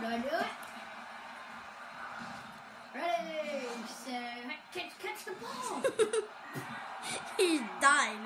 Do I do it? Ready, set, catch, catch the ball. He's dying.